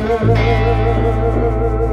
love.